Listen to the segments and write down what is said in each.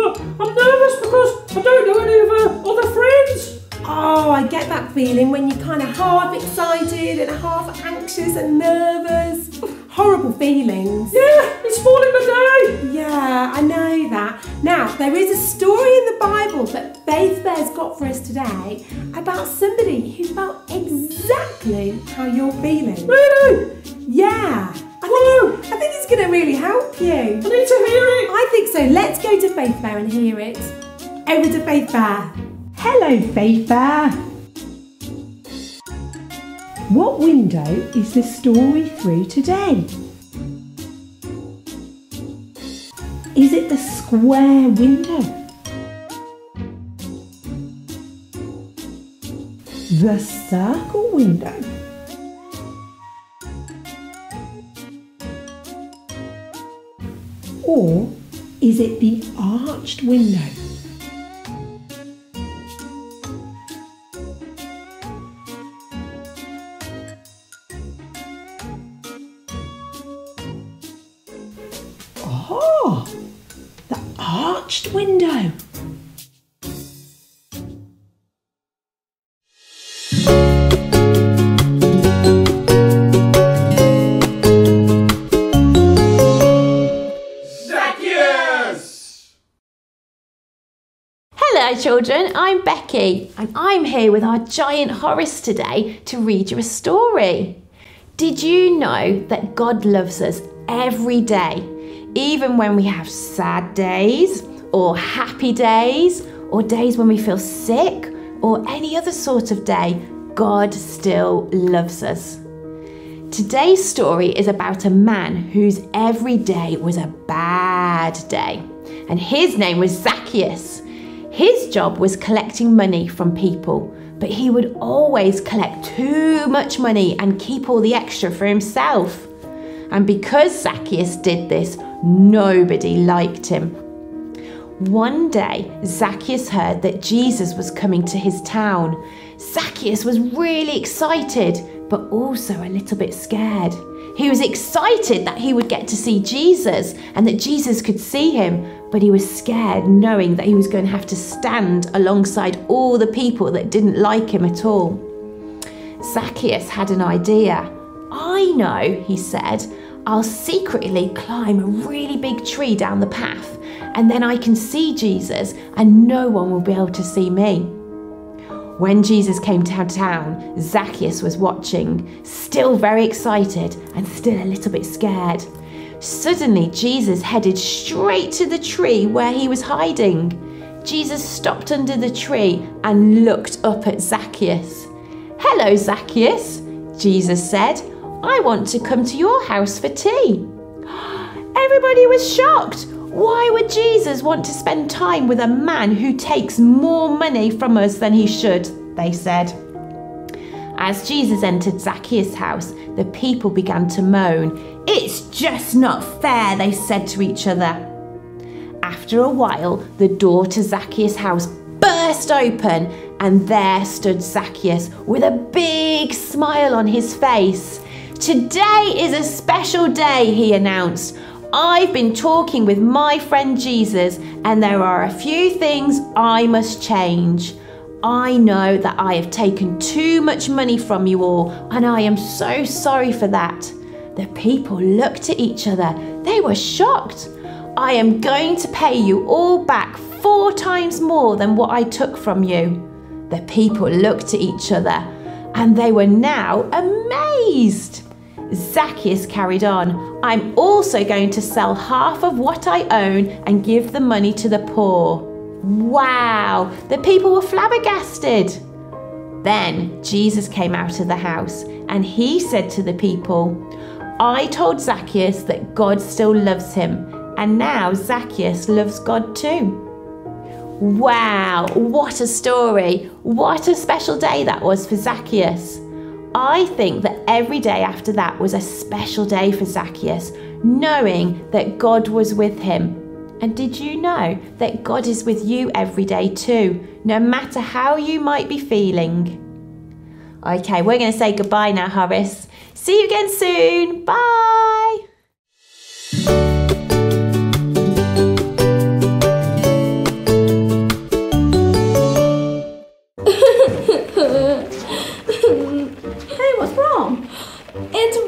But I'm excited, but I'm nervous because I don't know any of her other friends. Oh, I get that feeling when you're kind of half excited and half anxious and nervous. Horrible feelings. Yeah, it's spoiling my day. Yeah, I know that. Now, there is a story in the Bible that Faith Bear's got for us today about somebody who felt exactly how you're feeling. Really? Going to really help you. I need to hear it. I think so. Let's go to Faith Bear and hear it. Over to Faith Bear. Hello, Faith Bear. What window is the story through today? Is it the square window? The circle window? Or is it the arched window? Oh, the arched window. Children. I'm Becky, and I'm here with our giant Horace today to read you a story. Did you know that God loves us every day, even when we have sad days, or happy days, or days when we feel sick, or any other sort of day? God still loves us. Today's story is about a man whose every day was a bad day, and his name was Zacchaeus. His job was collecting money from people, but he would always collect too much money and keep all the extra for himself. And because Zacchaeus did this, nobody liked him. One day, Zacchaeus heard that Jesus was coming to his town. Zacchaeus was really excited, but also a little bit scared. He was excited that he would get to see Jesus and that Jesus could see him, but he was scared knowing that he was going to have to stand alongside all the people that didn't like him at all. Zacchaeus had an idea. I know, he said, I'll secretly climb a really big tree down the path, and then I can see Jesus, and no one will be able to see me. When Jesus came to town, Zacchaeus was watching, still very excited and still a little bit scared. Suddenly, Jesus headed straight to the tree where he was hiding. Jesus stopped under the tree and looked up at Zacchaeus. Hello, Zacchaeus, Jesus said. I want to come to your house for tea. Everybody was shocked. Why would Jesus want to spend time with a man who takes more money from us than he should? They said. As Jesus entered Zacchaeus' house, the people began to moan. It's just not fair, they said to each other. After a while, the door to Zacchaeus' house burst open, and there stood Zacchaeus with a big smile on his face. Today is a special day, he announced. I've been talking with my friend Jesus, and there are a few things I must change. I know that I have taken too much money from you all, and I am so sorry for that. The people looked at each other. They were shocked. I am going to pay you all back four times more than what I took from you. The people looked at each other and they were now amazed. Zacchaeus carried on. I'm also going to sell half of what I own and give the money to the poor. Wow, the people were flabbergasted. Then Jesus came out of the house and he said to the people, I told Zacchaeus that God still loves him, and now Zacchaeus loves God too. Wow, what a story! What a special day that was for Zacchaeus. I think that every day after that was a special day for Zacchaeus, knowing that God was with him. And did you know that God is with you every day too, no matter how you might be feeling? Okay, we're going to say goodbye now, Horace. See you again soon. Bye.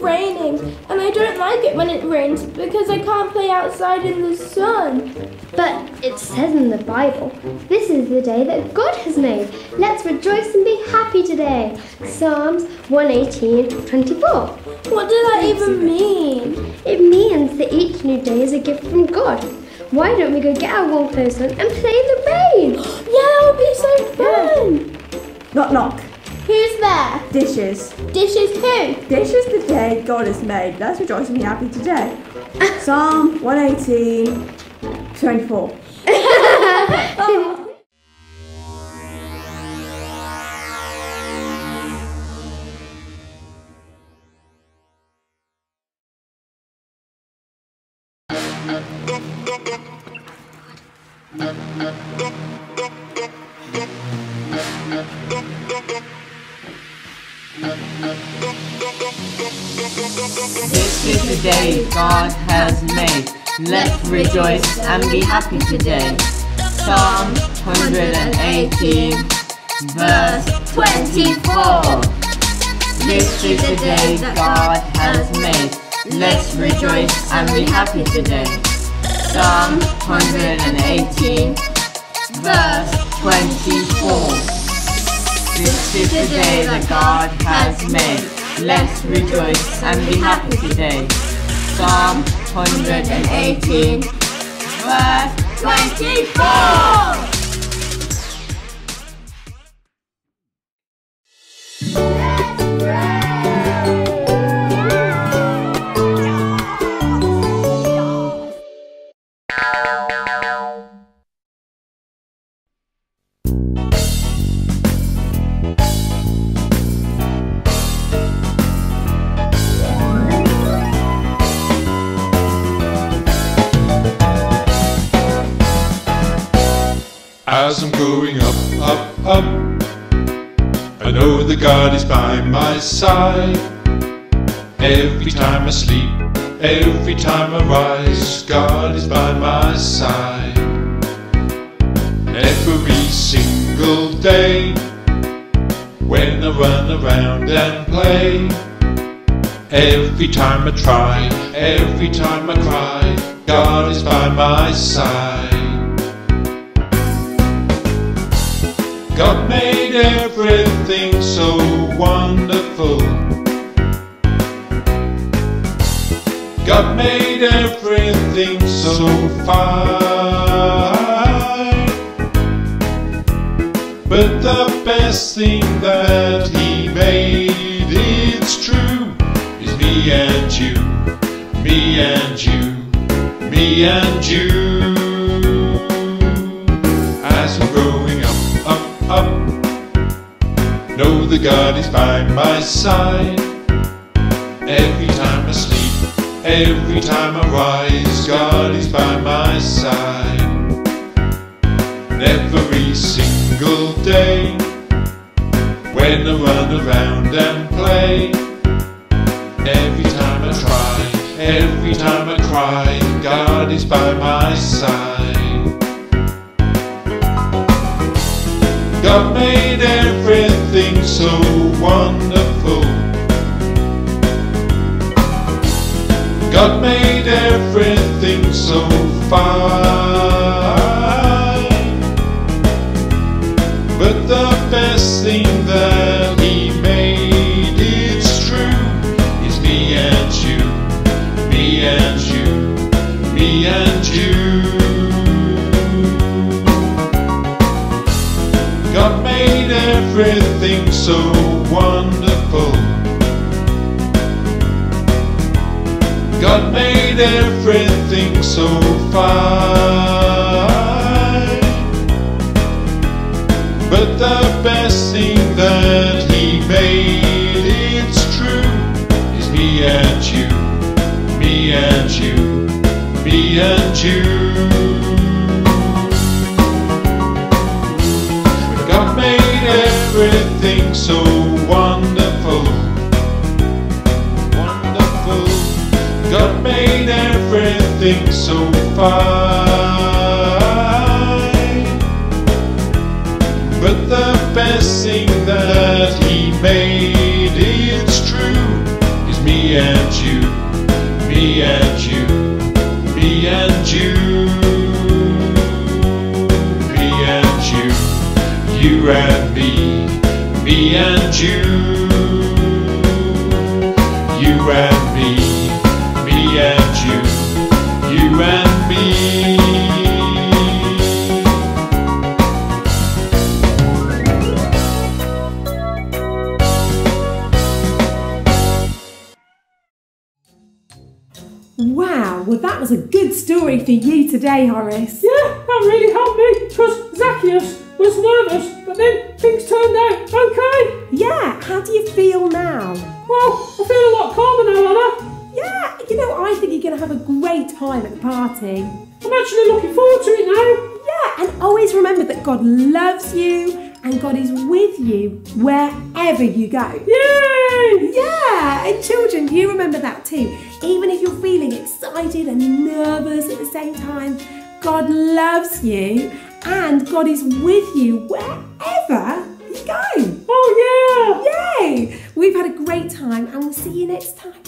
raining, and I don't like it when it rains because I can't play outside in the sun. But it says in the Bible, this is the day that God has made. Let's rejoice and be happy today. Psalms 118 24. What does that even mean? It means that each new day is a gift from God. Why don't we go get our wallpost on and play in the rain? yeah, that would be so fun! Knock knock. Who's there? Dishes. Dishes who? Dishes the day God has made. Let's rejoice and be happy today. Psalm 118, 24. This is the day God has made. Let's rejoice and be happy today. Psalm 118, verse 24. This is the day God has made. Let's rejoice and be happy today. Psalm 118, verse 24. This is the day that God has made. Let's rejoice and be happy today. Psalm 118, verse 24. Is by my side. Every time I sleep, every time I rise, God is by my side. Every single day, when I run around and play, every time I try, every time I cry, God is by my side. God made everything so wonderful. God made everything so fine. But the best thing that He made, it's true, is me and you, me and you, me and you. As I'm growing that God is by my side. Every time I sleep, every time I rise, God is by my side. And every single day, when I run around and play, every time I try, every time I cry, God is by my side. So wonderful. God made everything so fine. Wonderful. God made everything so fine. But the best thing that He made, it's true, is me and you, me and you, me and you. so fine. But the best thing that he made, it's true, is me and you, me and you, me and you, me and you, you and me, me and you. That was a good story for you today, Horace. Yeah, that really helped me because Zacchaeus was nervous, but then things turned out okay. Yeah, how do you feel now? Well, I feel a lot calmer now, Anna. Yeah, you know, I think you're going to have a great time at the party. I'm actually looking forward to it now. Yeah, and always remember that God loves you and God is with you wherever you go. Yay! Yeah, and children, you remember that too. Even if you're feeling excited and nervous at the same time, God loves you and God is with you wherever you go. Oh, yeah! Yay! We've had a great time and we'll see you next time.